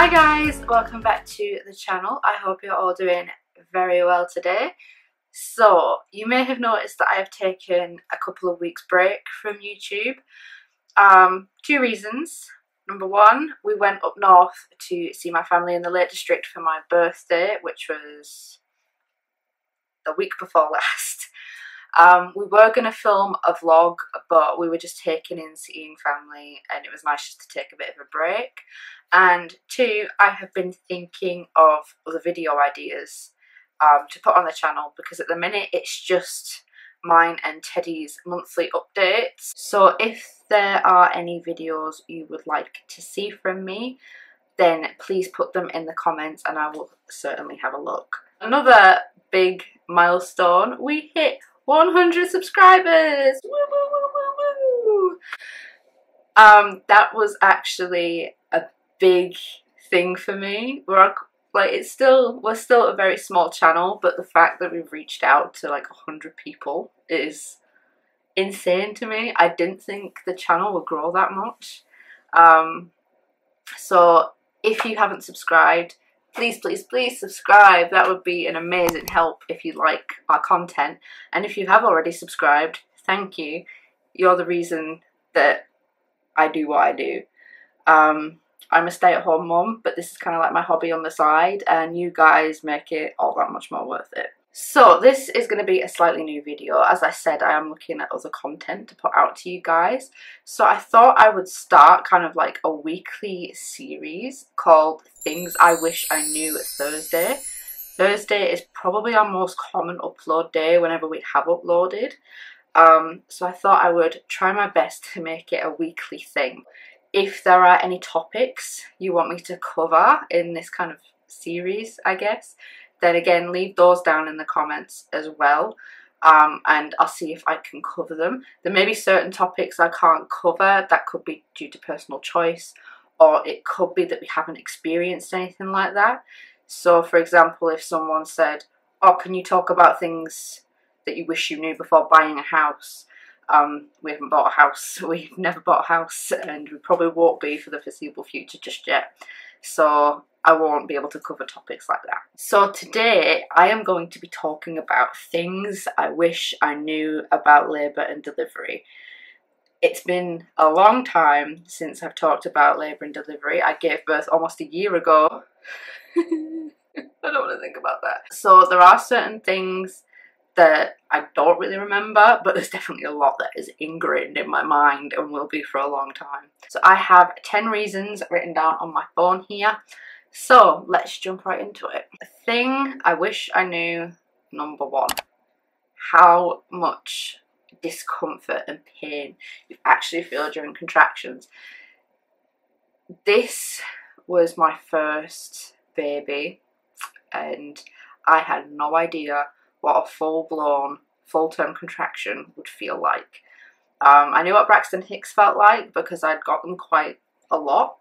Hi guys, welcome back to the channel. I hope you're all doing very well today. So, you may have noticed that I have taken a couple of weeks break from YouTube. Um, two reasons. Number one, we went up north to see my family in the Lake District for my birthday, which was the week before last. Um, we were going to film a vlog, but we were just taking in seeing family and it was nice just to take a bit of a break. And two, I have been thinking of other video ideas um, to put on the channel because at the minute it's just mine and Teddy's monthly updates. So if there are any videos you would like to see from me, then please put them in the comments and I will certainly have a look. Another big milestone, we hit 100 subscribers! Woo, woo, woo, um, that was actually big thing for me. We're like it's still we're still a very small channel, but the fact that we've reached out to like hundred people is insane to me. I didn't think the channel would grow that much. Um, so if you haven't subscribed, please, please, please subscribe. That would be an amazing help if you like our content. And if you have already subscribed, thank you. You're the reason that I do what I do. Um, I'm a stay-at-home mum, but this is kind of like my hobby on the side, and you guys make it all that much more worth it. So this is going to be a slightly new video. As I said, I am looking at other content to put out to you guys. So I thought I would start kind of like a weekly series called Things I Wish I Knew Thursday. Thursday is probably our most common upload day whenever we have uploaded. Um, so I thought I would try my best to make it a weekly thing if there are any topics you want me to cover in this kind of series, I guess, then again, leave those down in the comments as well. Um, and I'll see if I can cover them. There may be certain topics I can't cover. That could be due to personal choice, or it could be that we haven't experienced anything like that. So, for example, if someone said, Oh, can you talk about things that you wish you knew before buying a house? Um, we haven't bought a house, we've never bought a house, and we probably won't be for the foreseeable future just yet. So I won't be able to cover topics like that. So today I am going to be talking about things I wish I knew about labour and delivery. It's been a long time since I've talked about labour and delivery. I gave birth almost a year ago. I don't want to think about that. So there are certain things that I don't really remember, but there's definitely a lot that is ingrained in my mind and will be for a long time. So I have 10 reasons written down on my phone here. So let's jump right into it. The thing I wish I knew, number one, how much discomfort and pain you actually feel during contractions. This was my first baby and I had no idea what a full-blown, full-term contraction would feel like. Um, I knew what Braxton Hicks felt like because I'd got them quite a lot,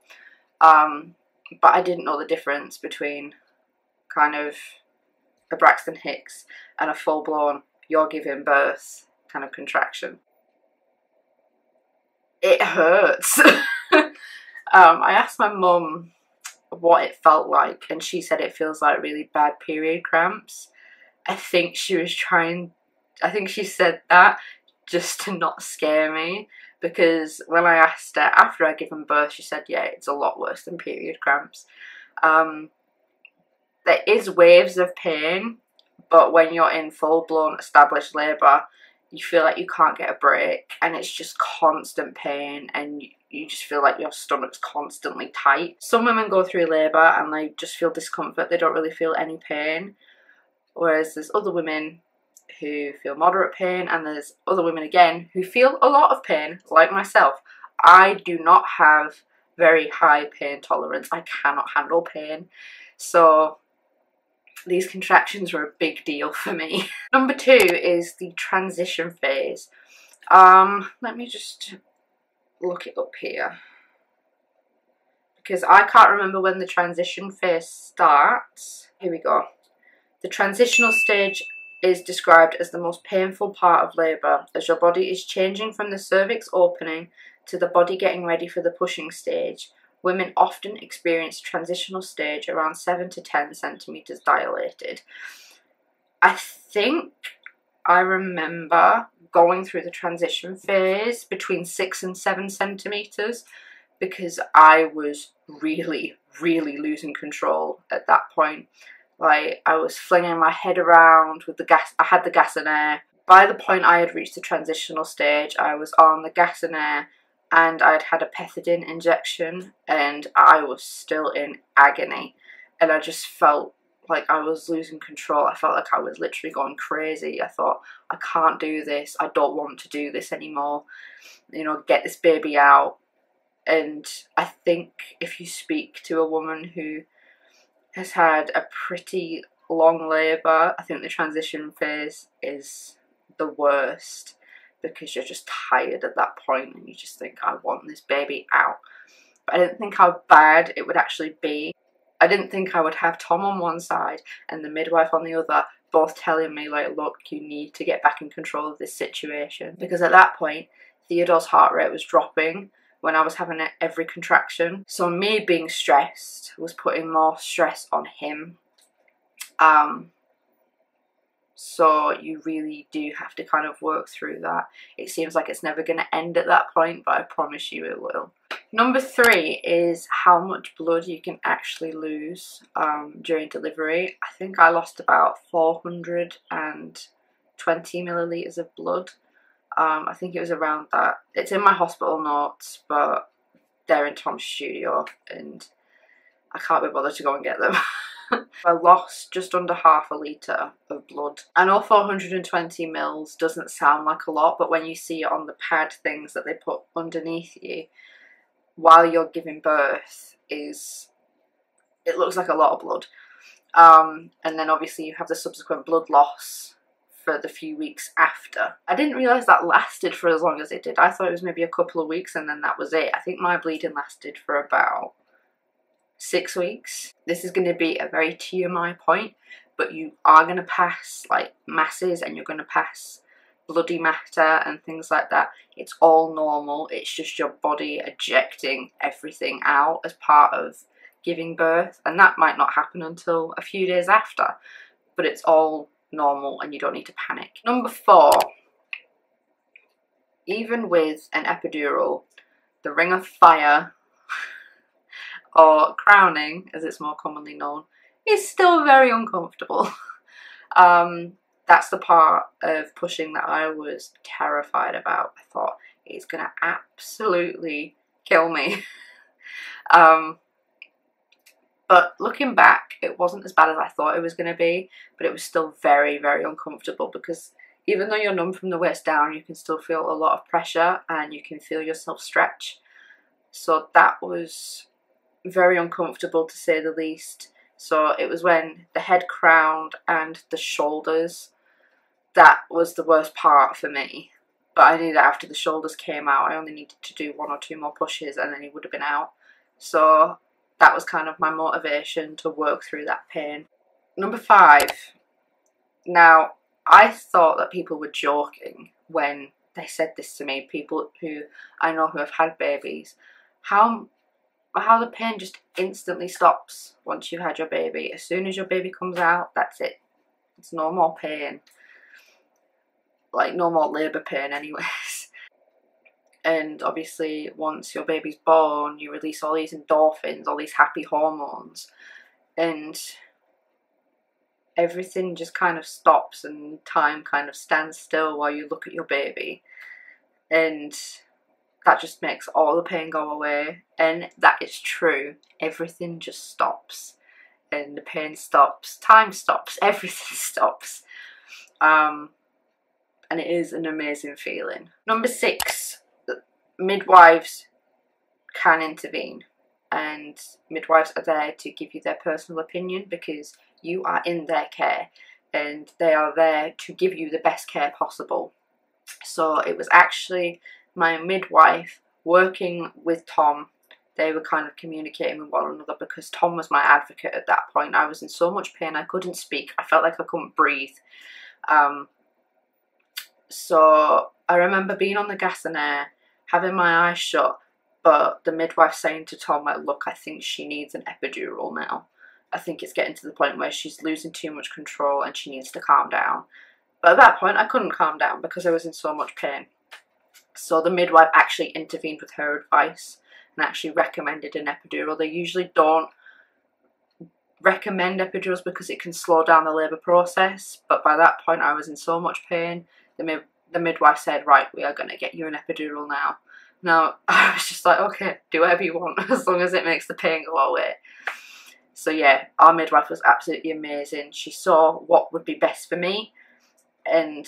um, but I didn't know the difference between kind of a Braxton Hicks and a full-blown you're giving birth kind of contraction. It hurts. um, I asked my mum what it felt like and she said it feels like really bad period cramps. I think she was trying, I think she said that just to not scare me because when I asked her after I'd given birth, she said, yeah, it's a lot worse than period cramps. Um, there is waves of pain, but when you're in full-blown established labour, you feel like you can't get a break and it's just constant pain and you, you just feel like your stomach's constantly tight. Some women go through labour and they just feel discomfort, they don't really feel any pain whereas there's other women who feel moderate pain and there's other women again who feel a lot of pain like myself. I do not have very high pain tolerance. I cannot handle pain. So these contractions were a big deal for me. Number two is the transition phase. Um let me just look it up here. Because I can't remember when the transition phase starts. Here we go. The transitional stage is described as the most painful part of labour, as your body is changing from the cervix opening to the body getting ready for the pushing stage, women often experience transitional stage around 7 to 10 centimetres dilated. I think I remember going through the transition phase between 6 and 7 centimetres because I was really, really losing control at that point. Like I was flinging my head around with the gas. I had the gas and air. By the point I had reached the transitional stage, I was on the gas and air and I'd had a pethidine injection and I was still in agony and I just felt like I was losing control. I felt like I was literally going crazy. I thought, I can't do this. I don't want to do this anymore. You know, get this baby out. And I think if you speak to a woman who has had a pretty long labour, I think the transition phase is the worst because you're just tired at that point and you just think, I want this baby out. But I didn't think how bad it would actually be. I didn't think I would have Tom on one side and the midwife on the other, both telling me, like, look, you need to get back in control of this situation. Because at that point, Theodore's heart rate was dropping when I was having every contraction. So me being stressed was putting more stress on him. Um, so you really do have to kind of work through that. It seems like it's never going to end at that point, but I promise you it will. Number three is how much blood you can actually lose um, during delivery. I think I lost about 420 millilitres of blood. Um, I think it was around that. It's in my hospital notes, but they're in Tom's studio and I can't be bothered to go and get them. I lost just under half a litre of blood. I know 420 mils doesn't sound like a lot, but when you see it on the pad things that they put underneath you while you're giving birth is it looks like a lot of blood. Um, and then obviously you have the subsequent blood loss for the few weeks after. I didn't realise that lasted for as long as it did. I thought it was maybe a couple of weeks and then that was it. I think my bleeding lasted for about six weeks. This is going to be a very TMI point, but you are going to pass like masses and you're going to pass bloody matter and things like that. It's all normal. It's just your body ejecting everything out as part of giving birth, and that might not happen until a few days after, but it's all normal and you don't need to panic. Number four, even with an epidural, the ring of fire or crowning, as it's more commonly known, is still very uncomfortable. um, that's the part of pushing that I was terrified about. I thought it's going to absolutely kill me. um, but looking back, it wasn't as bad as I thought it was going to be, but it was still very, very uncomfortable because even though you're numb from the waist down, you can still feel a lot of pressure and you can feel yourself stretch. So that was very uncomfortable to say the least. So it was when the head crowned and the shoulders that was the worst part for me. But I knew that after the shoulders came out, I only needed to do one or two more pushes and then he would have been out. So that was kind of my motivation to work through that pain. Number five. Now, I thought that people were joking when they said this to me, people who I know who have had babies. How how the pain just instantly stops once you've had your baby. As soon as your baby comes out, that's it. It's no more pain. Like no more labour pain anyways. and obviously once your baby's born, you release all these endorphins, all these happy hormones. And everything just kind of stops and time kind of stands still while you look at your baby. And that just makes all the pain go away. And that is true. Everything just stops. And the pain stops, time stops, everything stops. Um, and it is an amazing feeling. Number six, midwives can intervene. And midwives are there to give you their personal opinion because you are in their care and they are there to give you the best care possible. So it was actually my midwife working with Tom, they were kind of communicating with one another because Tom was my advocate at that point. I was in so much pain, I couldn't speak. I felt like I couldn't breathe. Um, so I remember being on the gas and air, having my eyes shut, but the midwife saying to Tom, like, look, I think she needs an epidural now. I think it's getting to the point where she's losing too much control and she needs to calm down. But at that point, I couldn't calm down because I was in so much pain. So the midwife actually intervened with her advice and actually recommended an epidural. They usually don't recommend epidurals because it can slow down the labour process, but by that point I was in so much pain. The, mid- the midwife said, right, we are going to get you an epidural now. Now, I was just like, okay, do whatever you want as long as it makes the pain go away. So yeah, our midwife was absolutely amazing. She saw what would be best for me and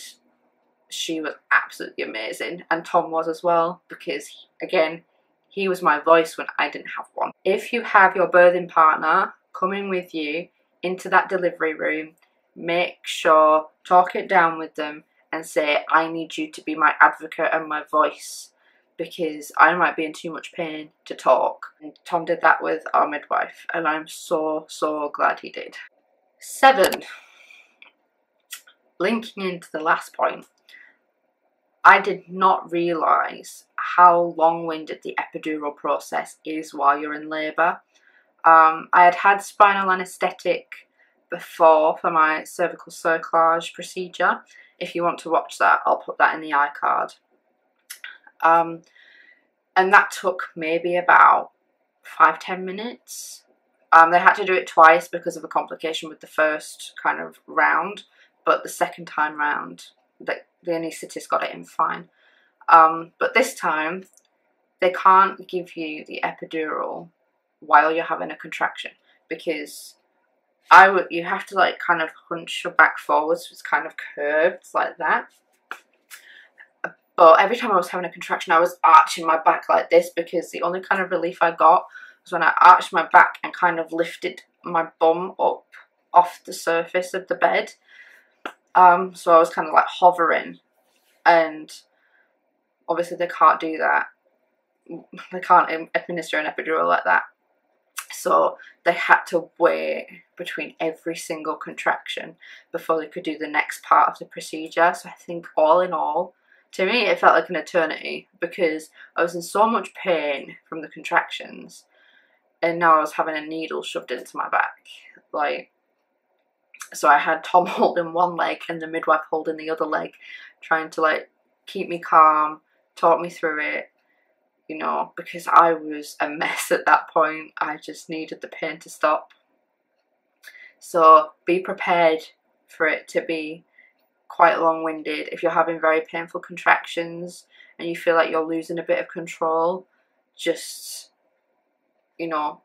she was absolutely amazing. And Tom was as well because, again, he was my voice when I didn't have one. If you have your birthing partner coming with you into that delivery room, make sure, talk it down with them and say, I need you to be my advocate and my voice because I might be in too much pain to talk. And Tom did that with our midwife, and I'm so, so glad he did. Seven, linking into the last point, I did not realise how long winded the epidural process is while you're in labour. Um, I had had spinal anaesthetic before for my cervical cerclage procedure. If you want to watch that, I'll put that in the iCard. Um, and that took maybe about five ten minutes. Um, they had to do it twice because of a complication with the first kind of round, but the second time round, the, the anaesthetist got it in fine. Um, but this time, they can't give you the epidural while you're having a contraction because I would you have to like kind of hunch your back forwards, so it's kind of curved like that. But every time I was having a contraction, I was arching my back like this because the only kind of relief I got was when I arched my back and kind of lifted my bum up off the surface of the bed. Um, so I was kind of like hovering, and obviously they can't do that. They can't administer an epidural like that. So they had to wait between every single contraction before they could do the next part of the procedure. So I think all in all, to me it felt like an eternity because I was in so much pain from the contractions and now I was having a needle shoved into my back. Like so I had Tom holding one leg and the midwife holding the other leg, trying to like keep me calm, talk me through it, you know, because I was a mess at that point. I just needed the pain to stop. So be prepared for it to be quite long winded. If you're having very painful contractions and you feel like you're losing a bit of control, just, you know,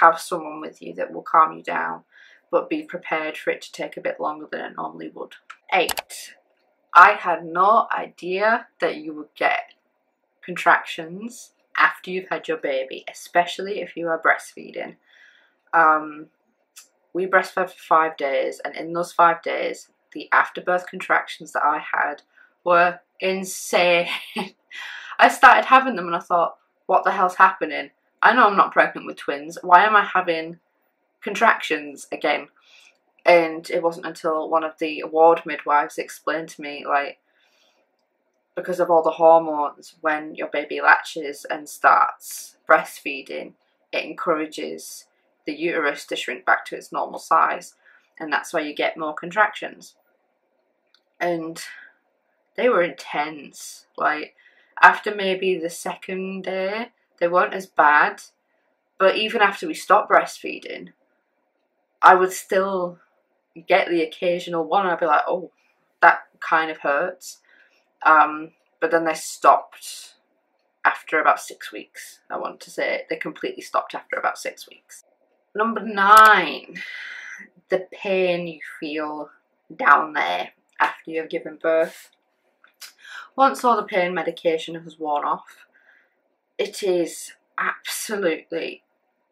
have someone with you that will calm you down, but be prepared for it to take a bit longer than it normally would. Eight, I had no idea that you would get contractions after you've had your baby, especially if you are breastfeeding. Um, we breastfed for five days, and in those five days, the afterbirth contractions that I had were insane. I started having them and I thought, what the hell's happening? I know I'm not pregnant with twins. Why am I having contractions again? And it wasn't until one of the ward midwives explained to me, like, because of all the hormones, when your baby latches and starts breastfeeding, it encourages the uterus to shrink back to its normal size, and that's why you get more contractions. And they were intense. Like, after maybe the second day, they weren't as bad, but even after we stopped breastfeeding, I would still get the occasional one. I'd be like, oh, that kind of hurts. Um, but then they stopped after about six weeks. I want to say they completely stopped after about six weeks. Number nine, the pain you feel down there after you've given birth. Once all the pain medication has worn off, it is absolutely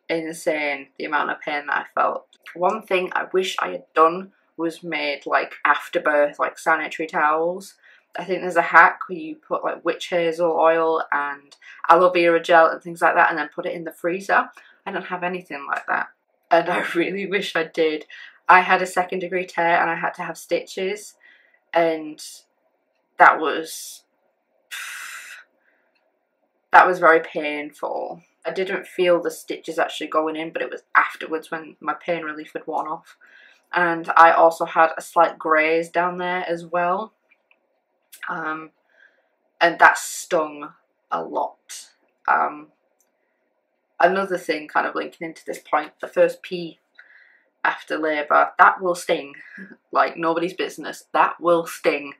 insane the amount of pain that I felt. One thing I wish I had done was made like afterbirth, like sanitary towels. I think there's a hack where you put like witch hazel oil and aloe vera gel and things like that and then put it in the freezer. I don't have anything like that. And I really wish I did. I had a second degree tear and I had to have stitches and that was that was very painful. I didn't feel the stitches actually going in, but it was afterwards when my pain relief had worn off. And I also had a slight graze down there as well. Um, and that stung a lot. Um, another thing kind of linking into this point, the first pee after labour, that will sting. like nobody's business. That will sting.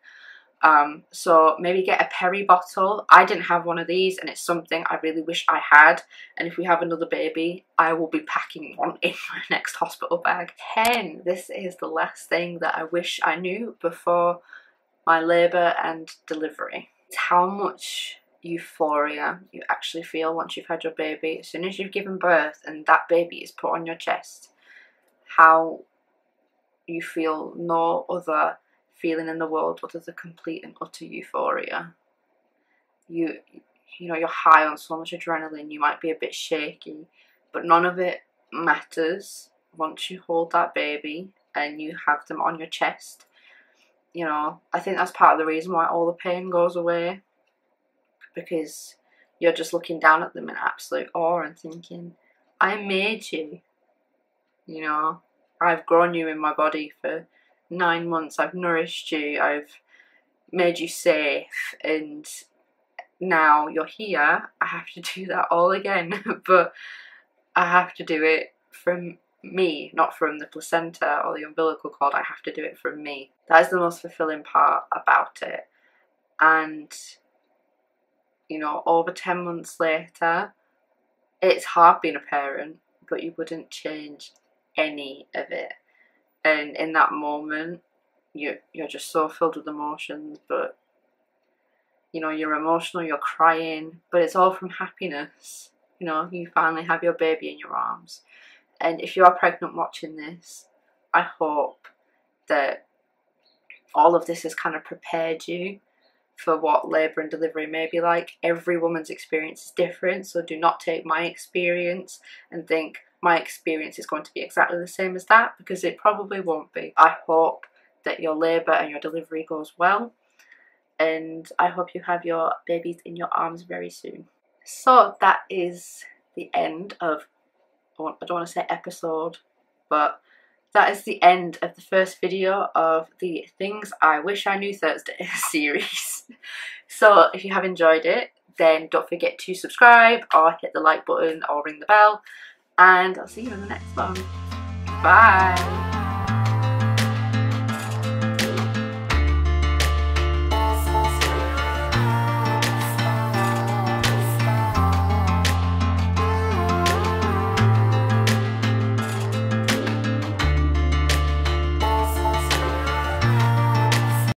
Um, so maybe get a peri bottle. I didn't have one of these and it's something I really wish I had. And if we have another baby, I will be packing one in my next hospital bag. 10. This is the last thing that I wish I knew before my labour and delivery. It's how much euphoria you actually feel once you've had your baby. As soon as you've given birth and that baby is put on your chest, how you feel no other feeling in the world other than complete and utter euphoria. You you know, you're high on so much adrenaline, you might be a bit shaky, but none of it matters once you hold that baby and you have them on your chest. You know, I think that's part of the reason why all the pain goes away because you're just looking down at them in absolute awe and thinking, I made you. You know, I've grown you in my body for nine months. I've nourished you. I've made you safe. And now you're here. I have to do that all again. but I have to do it from me, not from the placenta or the umbilical cord. I have to do it from me. That is the most fulfilling part about it. And, you know, over 10 months later, it's hard being a parent, but you wouldn't change any of it. And in that moment, you you're just so filled with emotions, but you know, you're emotional, you're crying, but it's all from happiness. You know, you finally have your baby in your arms. And if you are pregnant watching this, I hope that all of this has kind of prepared you for what labour and delivery may be like. Every woman's experience is different, so do not take my experience and think, my experience is going to be exactly the same as that because it probably won't be. I hope that your labour and your delivery goes well and I hope you have your babies in your arms very soon. So that is the end of, I don't want to say episode, but that is the end of the first video of the Things I Wish I Knew Thursday series. so if you have enjoyed it, then don't forget to subscribe or hit the like button or ring the bell and I'll see you in the next one. Bye!